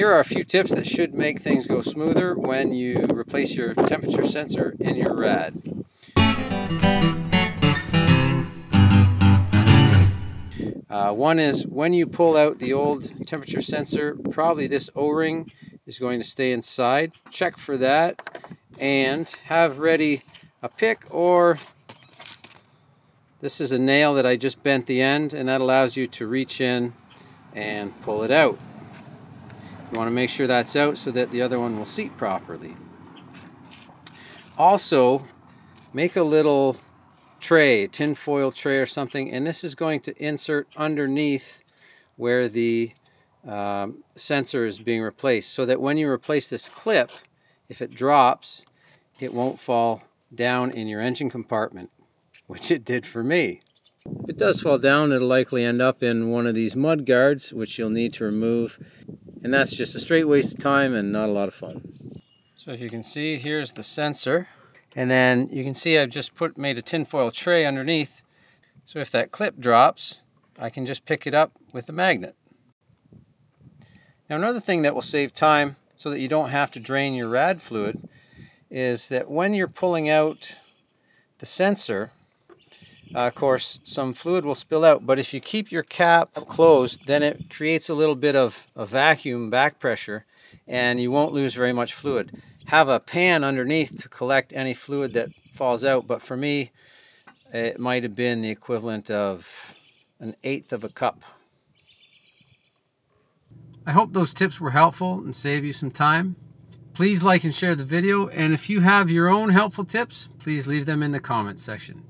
Here are a few tips that should make things go smoother when you replace your temperature sensor in your rad. Uh, one is when you pull out the old temperature sensor, probably this O-ring is going to stay inside. Check for that and have ready a pick or this is a nail that I just bent the end and that allows you to reach in and pull it out. You want to make sure that's out so that the other one will seat properly. Also, make a little tray, tin foil tray or something, and this is going to insert underneath where the um, sensor is being replaced so that when you replace this clip, if it drops, it won't fall down in your engine compartment, which it did for me. If it does fall down, it'll likely end up in one of these mud guards, which you'll need to remove. And that's just a straight waste of time and not a lot of fun. So if you can see, here's the sensor. And then you can see I've just put made a tinfoil tray underneath. So if that clip drops, I can just pick it up with a magnet. Now another thing that will save time so that you don't have to drain your rad fluid is that when you're pulling out the sensor, uh, of course, some fluid will spill out, but if you keep your cap closed, then it creates a little bit of a vacuum back pressure and you won't lose very much fluid have a pan underneath to collect any fluid that falls out, but for me, it might have been the equivalent of an eighth of a cup. I hope those tips were helpful and save you some time. Please like and share the video, and if you have your own helpful tips, please leave them in the comments section.